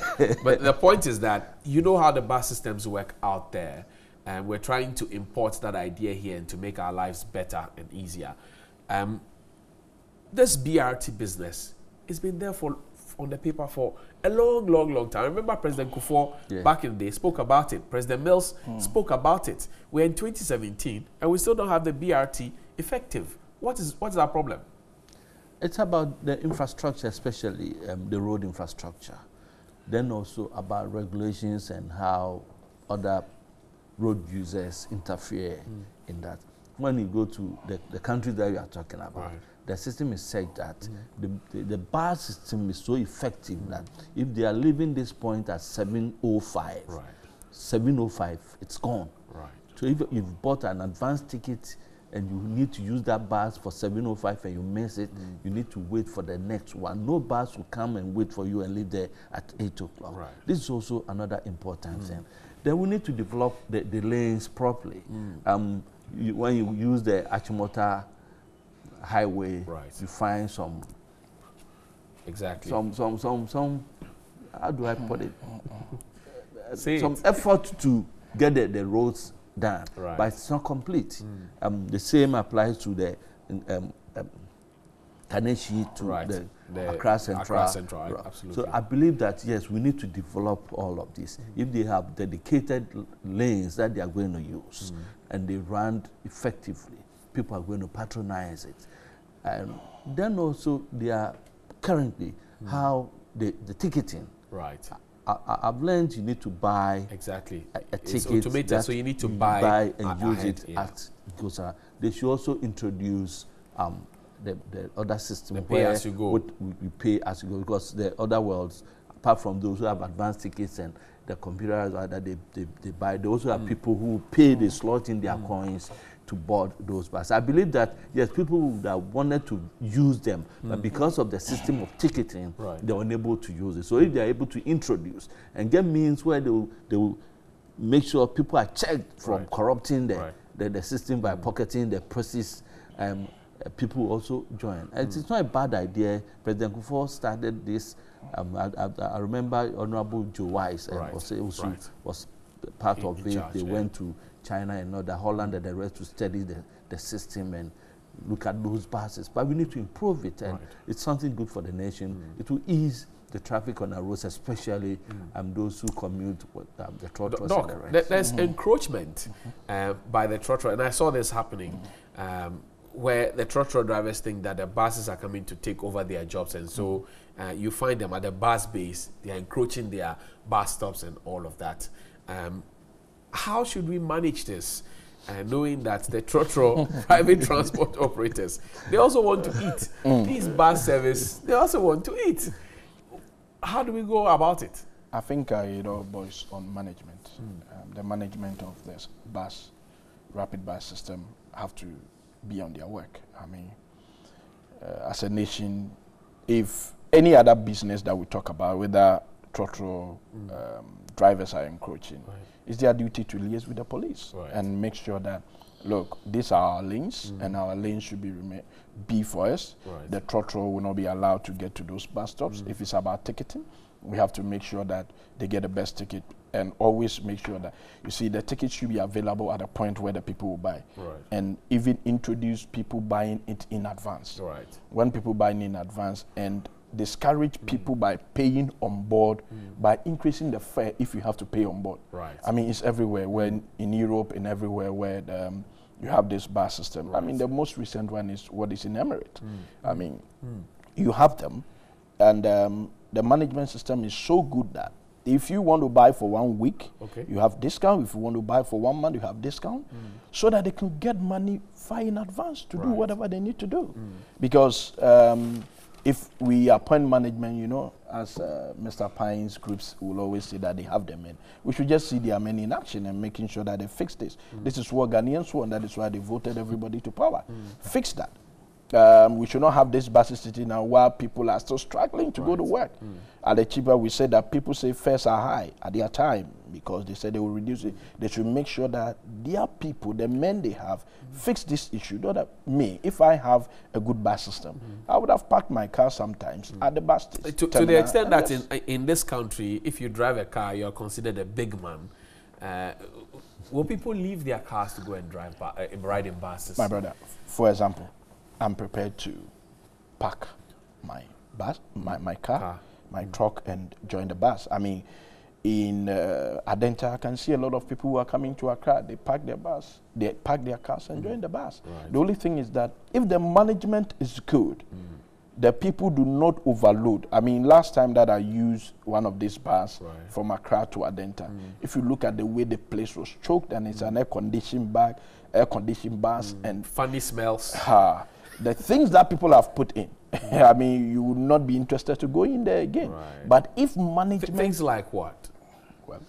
but the point is that you know how the bus systems work out there, and we're trying to import that idea here and to make our lives better and easier. Um, this BRT business has been there for on the paper for a long, long, long time. I remember President Kufuor Yeah. back in the day spoke about it. President Mills spoke about it. We're in 2017 and we still don't have the BRT effective. What is what is our problem? It's about the infrastructure, especially um, the road infrastructure. Then also about regulations and how other road users interfere hmm. in that. When you go to the, the countries that you are talking about, Right. the system is such that hmm. the, the, the bar system is so effective that if they are leaving this point at 705, Right. 705, it's gone. Right. So if you've bought an advance ticket and you need to use that bus for 705 and you miss it, Mm. you need to wait for the next one. No bus will come and wait for you and leave there at 8 o'clock. Right. This is also another important hmm. thing. Then we need to develop the, the lanes properly. Um, you, when you use the Achimota highway, Right. you find some, Exactly. some, some, some, some, how do I put it? Say some it. effort to get the, the roads done, Right. but it's not complete. Um, the same applies to the um, um, Kaneshie to Right. the, The Accra Central. Accra Central, absolutely. So I believe that yes, we need to develop all of this. Mm-hmm. If they have dedicated lanes that they are going to use mm-hmm. and they run effectively, people are going to patronize it. And then also they are currently mm-hmm. how the, the ticketing. Right. I, I, I've learned you need to buy Exactly. a, a It's ticket automated, so you need to you buy, and use ahead, it yeah. at around. They should also introduce um, the, the other system The pay where as you go. what pay as you go because the other worlds, apart from those who have advanced tickets and the computers that they, they, they buy, they also have Mm. people who pay, the slot in their coins to board those buses. I believe that yes, people that wanted to use them, but because of the system of ticketing, Mm. Right. they were unable to use it. So if they are able to introduce and get means where they will, they will make sure people are checked from Right. corrupting the, Right. the, the system by pocketing the proceeds, um, people also join. And It's not a bad idea. President Kufuor started this. Um, I, I, I remember Honorable Joe Wise um, Right. Right. was part In- of it. charge, they yeah. went to China and other Holland and the rest to study the, the system and look at those buses. But we need to improve it, and Right. it's something good for the nation. It will ease the traffic on our roads, especially um, those who commute with um, the and Doc, the there- rest. there's encroachment uh, by the trotro, and I saw this happening, um, where the trotro drivers think that the buses are coming to take over their jobs, and so uh, you find them at the bus base. They are encroaching their bus stops and all of that. Um, how should we manage this? Uh, knowing that the trotro private transport operators they also want to eat these bus service they also want to eat how do we go about it I think uh, it all boils on management. Um, the management of this bus, rapid bus system, have to be on their work. I mean, uh, as a nation, if any other business that we talk about, whether trotro um, drivers are encroaching, Right. it's their duty to liaise with the police Right. and make sure that, look, these are our lanes, and our lanes should be be for us. Right. The trotro will not be allowed to get to those bus stops. If it's about ticketing, we have to make sure that they get the best ticket and always make sure that you see the ticket should be available at a point where the people will buy Right. and even introduce people buying it in advance Right. when people buying in advance and discourage people by paying on board by increasing the fare if you have to pay on board. Right. I mean, it's everywhere. When in Europe and everywhere where um, you have this bus system. I mean, the most recent one is what is in Emirates. I mean, you have them, and um, the management system is so good that if you want to buy for one week, Okay. you have discount. If you want to buy for one month, you have discount, so that they can get money far in advance to do whatever they need to do. Because um, if we appoint management, you know, as uh, Mr. Pyne's groups will always say that they have them in, we should just see their men in action and making sure that they fix this. This is what Ghanaians want. That is why they voted everybody to power. Fix that. Um, we should not have this sitting now while people are still struggling to go to work. At the cheaper, we said that people say fares are high at their time because they said they will reduce it. They should make sure that their people, the men they have, fix this issue. Not that me, if I have a good bus system, I would have parked my car sometimes at the bus station. Uh, To, to the extent that just- in, in this country, if you drive a car, you're considered a big man. Uh, will people leave their cars to go and drive, uh, ride in buses? my brother, for example, I'm prepared to park my bus, my, mm. my car, Car. my mm. truck, and join the bus. I mean, in uh, Adenta, I can see a lot of people who are coming to Accra. They park their bus, they park their cars, and mm. join the bus. Right. The only thing is that if the management is good, the people do not overload. I mean, last time that I used one of these bus Right. from Accra to Adenta, if you look at the way the place was choked, and it's an air-conditioned bag, air-conditioned bus, and Funny smells. Ah, the things that people have put in, I mean, you would not be interested to go in there again. Right. But if Th- management, things like what? well,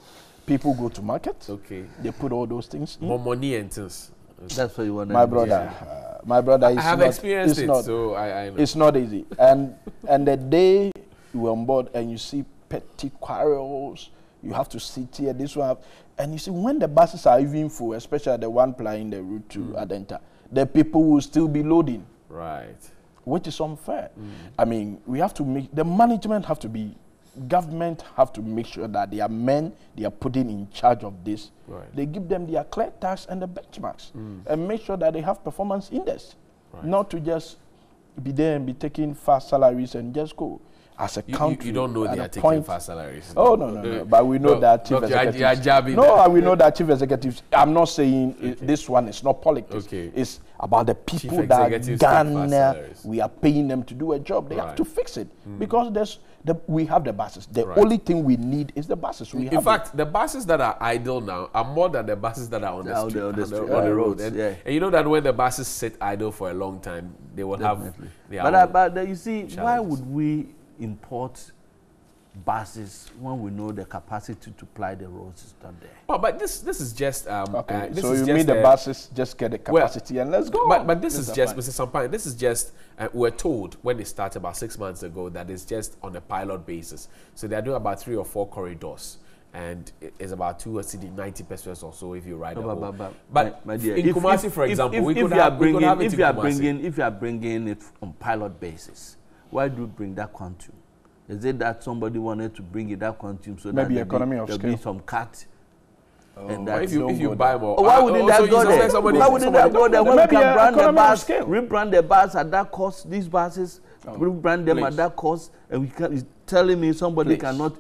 people go to market, Okay. they put all those things in. More money and things. That's what you want. My brother, uh, my brother, is I have not, experienced it's it, Not, so I, I know. it's not easy. And and the day you are on board and you see petty quarrels, you have to sit here. This one, and you see when the buses are even full, especially the one plying the route to Adenta, the people will still be loading. Right. which is unfair. Mm. I mean, we have to make the management have to be, government have to make sure that their men they are putting in charge of this. Right. They give them their clear tax and the benchmarks, mm. and make sure that they have performance index, Right. not to just be there and be taking fast salaries and just go. As a You, you, country, you don't know at they are taking point- fast salaries. Oh no no no! But we know No, that chief look, you are- executives. you are jabbing no, there. and we know that chief executives. I'm not saying i- this one is not politics. Okay. It's about the people that executives Ghana we are paying them to do a job. They have to fix it because there's the, we have the buses. The Right. only thing we need is the buses. We In have fact, the buses that are idle now are more than the buses that are on the Out street, there on the on the, street, on the yeah. road. And, Yeah. and you know that when the buses sit idle for a long time, they will Definitely. have their But, uh, own- but uh, you see, why would we import buses when we know the capacity to ply the roads is not there? Oh, but this this is just um. Okay, uh, this so is you just mean the buses just get the Well, capacity and let's go. But but this is Mr. just Mr. Sam Pyne. This is just uh, we're told when they started about six months ago that it's just on a pilot basis. So they're doing about three or four corridors. And it's about two or city ninety percent or so if you ride No, but, but, but, But my, my dear, in if- Kumasi, if- for example, if, we if could you are have- we could bringing, have it if you are bringing, if you are bringing it on pilot basis, why do you bring that quantum? Is it that somebody wanted to bring it that quantum so Maybe that economy be, of there'll be scale. some cut? and But that if you if you buy more, Oh, why uh, wouldn't oh, that so go there? somebody- why wouldn't that somebody- go there? When we can a brand the scale. rebrand the bus at that cost, these buses, rebrand them Please. at that cost, and we can. It's telling me somebody Please. cannot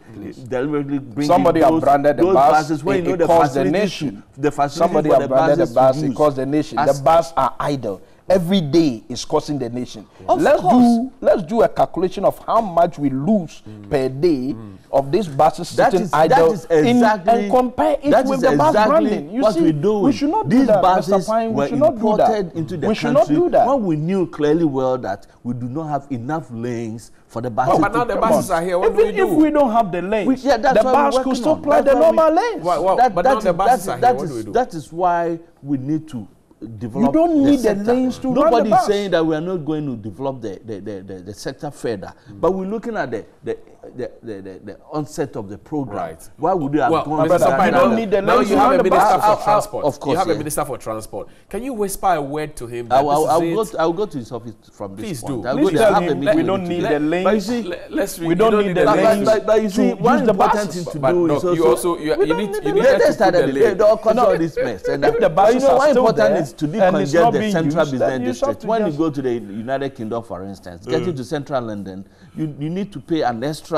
deliberately bring Somebody in have those, branded the those bus, buses when it- you know it the costs the nation. to- the Somebody for have the branded the buses bus, it costs the nation. As- the bus are idle. Every day is costing the nation. Let's course. do let's do a calculation of how much we lose mm. per day mm. of these buses That sitting is, that idle is in- exactly and compare it that with is the bus exactly branding. You what see, we do. we should not These do that, buses. Pyne. were We should not do imported that. into the we country should not do that. when we knew clearly well that we do not have enough lanes for the buses. but now to the buses on. are here. What do Even we do? if we don't have the lanes, We- yeah, the bus could working still on. ply That's the normal lanes. Why- why- That- but that now the buses are here. What do we do? That is why we need to develop. don't need the sector. lanes to run the Nobody bus. is saying that we are not going to develop the the, the, the, the sector further, but we're looking at the, the the, the, the, the onset of the program. Right. Why would you have Well, gone Mr. but Sam Pyne, you now, don't need the now you have a minister bus. for I'll- I'll- transport. of course, you have a minister for transport. Can you whisper a word to him? That I will, this I'll, go to, I will go to his office from this Please point. do. I'll Please tell him we don't need the links. But you see, Let- let's. We don't need the but, lanes but, but, but you see, to one important thing to do is also you We need need you the need Let to us put start the at the lane. they all cause all this mess. If the buses you know, are one still important there is to and it's decongest the central business district. When you go to the United Kingdom, for instance, getting to central London, you, you need to pay an extra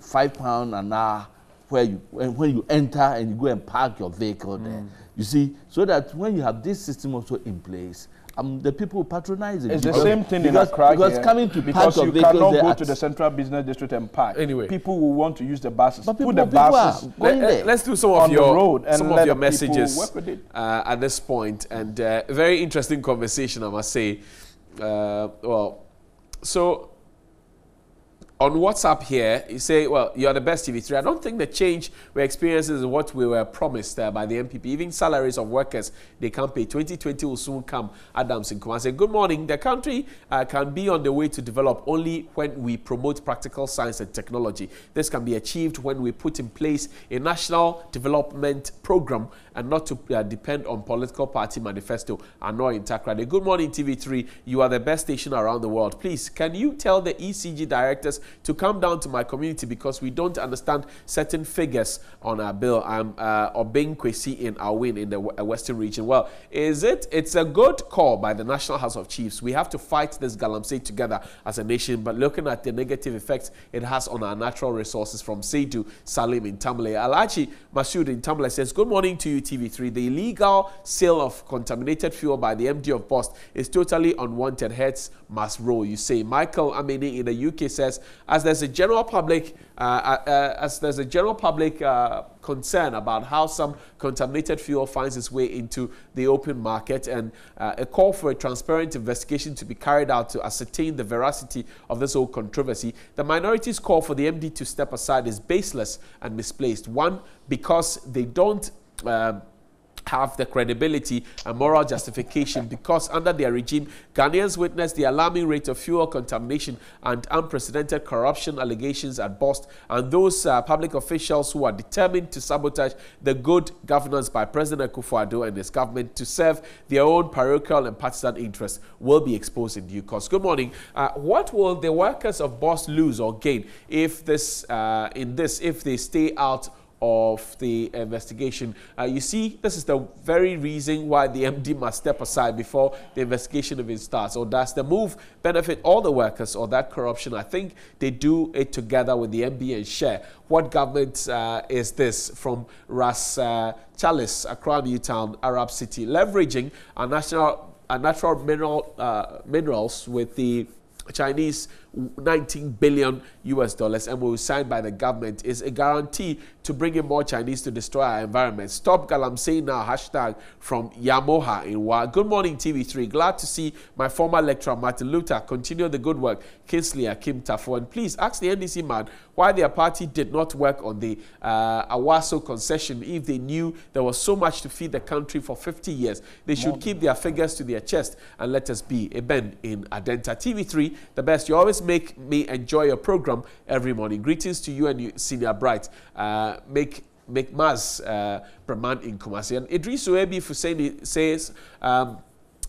five pound an hour where you when, when you enter and you go and park your vehicle there. You see, so that when you have this system also in place, um, the people patronize it. It's the same thing in because, Accra Because here, coming to park because your you vehicles cannot go to the central business district and park. Anyway. people will want to use the buses. But people- Put the people are buses going Let, us do some of on the your road and some of your messages work with it. uh, at this point, and uh, very interesting conversation, I must say. Uh, well, so on WhatsApp here, you say, well, you're the best TV3. I don't think the change we're experiencing is what we were promised uh, by the NPP. Even salaries of workers, they can't pay. 2020 will soon come. Adams in Kumasi. Good morning. The country uh, can be on the way to develop only when we promote practical science and technology. This can be achieved when we put in place a national development program and not to uh, depend on political party manifesto. Anoy in Takoradi. Good morning, TV3. You are the best station around the world. Please, can you tell the ECG directors to come down to my community because we don't understand certain figures on our bill. I'm uh, Obeng Kwesi in Awin in the uh, Western region. Well, is it? It's a good call by the National House of Chiefs. We have to fight this galamsey together as a nation, but looking at the negative effects it has on our natural resources from Seidu Salim in Tamale. Alachi Masud in Tamale says, Good morning to you, TV3. The illegal sale of contaminated fuel by the MD of BOST is totally unwanted. Heads must roll, you say. Michael Amini in the UK says, as there's a general public, uh, uh, uh, as there's a general public uh, concern about how some contaminated fuel finds its way into the open market, and uh, a call for a transparent investigation to be carried out to ascertain the veracity of this whole controversy. The minority's call for the MD to step aside is baseless and misplaced. One, because they don't. Um, have the credibility and moral justification because under their regime, Ghanaians witnessed the alarming rate of fuel contamination and unprecedented corruption allegations at BOST, and those uh, public officials who are determined to sabotage the good governance by President Akufo-Addo and his government to serve their own parochial and partisan interests will be exposed in due course. Good morning. Uh, what will the workers of BOST lose or gain if this, uh, in this, if they stay out of the investigation. Uh, you see, this is the very reason why the MD must step aside before the investigation even starts. Or does the move benefit all the workers or that corruption? I think they do it together with the MB and share. What government uh, is this from Ras uh, Chalice, Accra Newtown, Arab City, leveraging our national, our natural mineral, uh, minerals with the Chinese 19 billion US dollars and MOU signed by the government is a guarantee to bring in more Chinese to destroy our environment. Stop Galamsey now, hashtag from Yamoha in Wa. Good morning, TV3. Glad to see my former lecturer, Martin Luther, continue the good work. Kinsley Akim Tafo. And please ask the NDC man why their party did not work on the uh, Awaso concession if they knew there was so much to feed the country for 50 years. They should keep their figures to their chest and let us be a Ben in Adenta. TV3, the best. You always make me enjoy your program every morning. Greetings to you and you, Senior Bright. Uh, make make Maz uh, Brahman in Kumasi. And Idris Uebi Fuseni says, um,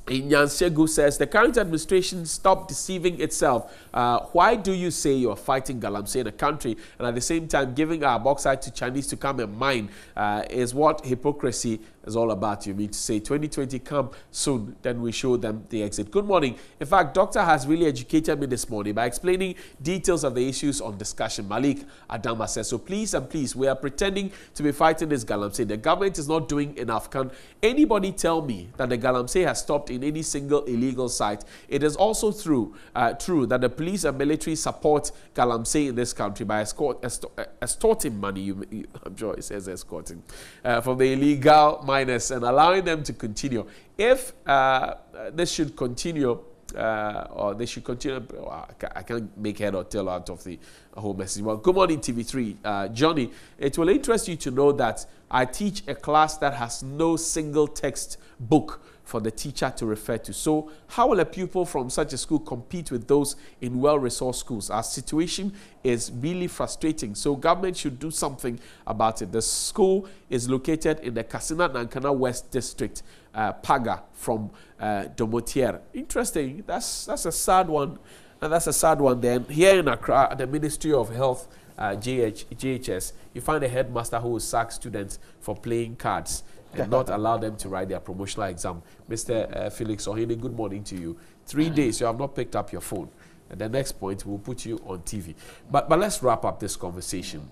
Nyansegu says the current administration stop deceiving itself. Uh, why do you say you're fighting Galamsey in a country and at the same time giving our bauxite to Chinese to come and mine uh, is what hypocrisy is all about. You mean to say 2020 come soon, then we show them the exit. Good morning. In fact, Doctor has really educated me this morning by explaining details of the issues on discussion. Malik Adama says, so please and please, we are pretending to be fighting this Galamsey. The government is not doing enough. Can anybody tell me that the Galamsey has stopped in any single illegal site? It is also true, uh, true that the police and military support Galamsey in this country by escort, extor- extorting money, you, you, I'm sure it says escorting, uh, from the illegal miners and allowing them to continue. If uh, this should continue, uh, or they should continue. I I can't make head or tail out of the whole message. Well, good morning, TV3. Uh, Johnny, it will interest you to know that I teach a class that has no single text book for the teacher to refer to. So, how will a pupil from such a school compete with those in well resourced schools? Our situation is really frustrating. So, government should do something about it. The school is located in the Kassena Nankana West District, uh, Paga, from uh, Domotier. Interesting. That's, that's a sad one. And that's a sad one then. Here in Accra, the Ministry of Health, uh, GH, JHS, you find a headmaster who will sack students for playing cards and not allow them to write their promotional exam. Mr. Uh, Felix Ohene, good morning to you. Three days you have not picked up your phone. And the next point, we'll put you on TV. But, but let's wrap up this conversation.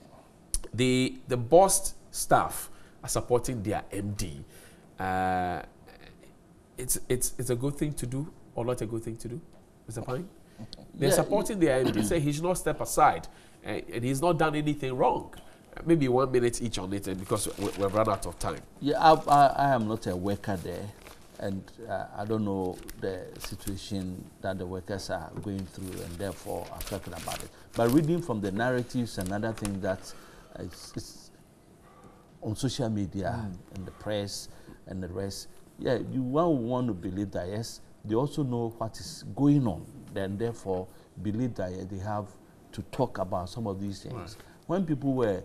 The, the BOST staff are supporting their MD. Uh, it's, it's, it's a good thing to do or not a good thing to do, Mr. Pyne? They're Yeah, supporting their MD. Say he should not step aside, uh, and he's not done anything wrong. Maybe one minute each on it, and because we, we've run out of time. Yeah, I, I, I am not a worker there, and uh, I don't know the situation that the workers are going through, and therefore I'm talking about it. But reading from the narratives and other things that uh, it's, it's on social media and the press and the rest, yeah, you want, want to believe that yes, they also know what is going on, and therefore believe that yeah, they have to talk about some of these things. When people were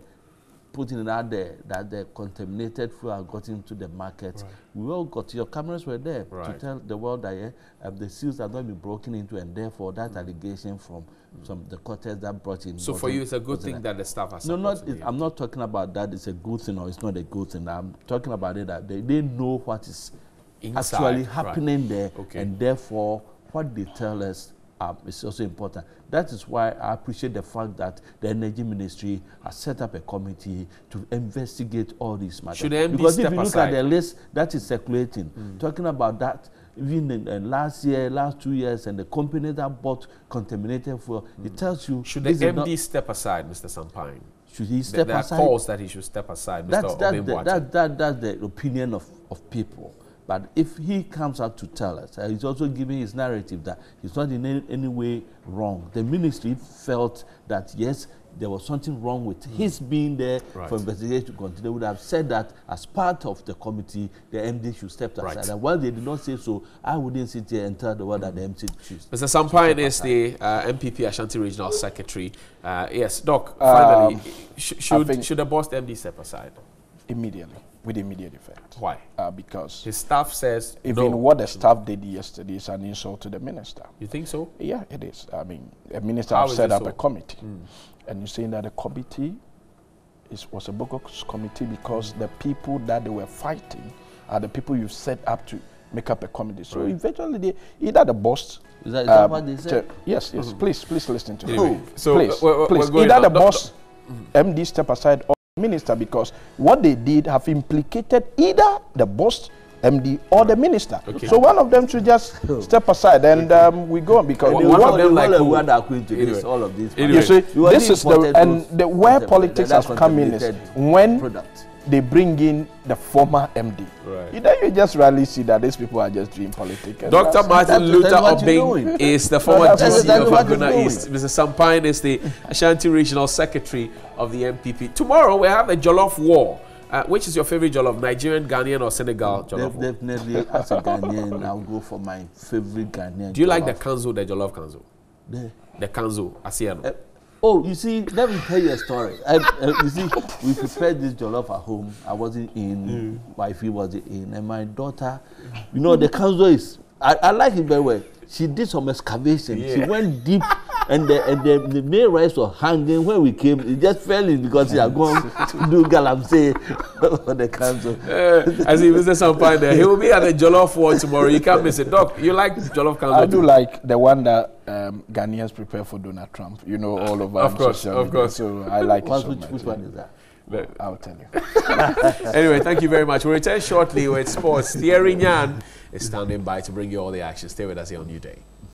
putting it out there that the contaminated food had got into the market, we all got your cameras were there to tell the world that yeah, uh, the seals have not been broken into, and therefore that allegation from some the quarters that brought in. So for you, it's a good thing that the staff has. No, not. It. I'm not talking about that. It's a good thing or it's not a good thing. I'm talking about it that they, they know what is Inside, actually right. happening there, Okay. and therefore what they tell us um, is also important. That is why I appreciate the fact that the energy ministry has set up a committee to investigate all these matters. Should MD because if you look aside? at the list that is circulating, talking about that. Even in, uh, last year, last two years, and the company that bought contaminated fuel, it tells you Should the MD step aside, Mr. Sam Pyne? should he There, step there are aside? calls that he should step aside, Mr. that's that's the, that, that, that's the opinion of, of people. But if he comes out to tell us, uh, he's also giving his narrative that he's not in any, any way wrong. The ministry felt that yes, there was something wrong with his being there Right. for investigation to continue. They would have said that as part of the committee, the MD should step aside. Right. And while they did not say so, I wouldn't sit here and tell the world that the MD should. Mr. Sam Pyne is the uh, NPP Ashanti Regional Secretary. Uh, yes, Doc, finally, Um, sh- should, think- should the BOST MD step aside? Immediately, with immediate effect. Why? Uh, because His staff says even no. what the staff did yesterday is an insult to the minister. You think so? Yeah, it is. I mean, a minister How have set up so? a committee, and you're saying that the committee is was a bogus committee because the people that they were fighting are the people you set up to make up a committee. So eventually, they, either the BOST. Is that, is that um, what they said? te- yes, yes. Please, please listen to Anyway, me. so, please, uh, we're- we're please. going either on. the No, no. BOST, MD step aside, or minister, because what they did have implicated either the BOST. MD or the minister. Okay. So one of them should just step aside and um, we go on because One- they one want- of them like who? who are going to Anyway. this, all of these. Anyway. you see, You this is the and the where politics has come in is when product. They bring in the former MD. Right. You know, you just really see that these people are just doing politics. Dr. that's- Martin Luther that's Obeng is the former that's GC of what Agona. East. Mr. Sam Pyne is the Ashanti Regional Secretary of the NPP. Tomorrow we have a Jollof War. Uh, which is your favorite Jollof? Nigerian, Ghanaian, or Senegal Jollof? Def- definitely, as a Ghanaian, I'll go for my favorite Ghanaian. Do you like the jollof. kanzo, the Jollof kanzo? The- The kanzo, Asiano. Uh, oh, you see, let me tell you a story. I, uh, you see, we prepared this jollof at home. I wasn't in, wifey wasn't in, and my daughter, you know, the council is. I, I like it very well. She did some excavation. She went deep, and the and the, the main rice was hanging. When we came, it just fell in because she had gone to do galamsey for the council. Uh, I see Mr. Sam Pyne there. He will be at the Jollof War tomorrow. You can't miss it. Doc, you like Jollof kanzo? I do too? like the one that um, Ghanaians prepare for Donald Trump. You know, all over Of on course, of course. So I like What, it so which, much. which one is that? I'll tell you. anyway, thank you very much. We'll return shortly with sports. Thierry Nyan is standing by to bring you all the action. Stay with us here on New Day.